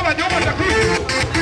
Nueva York, Veracruz.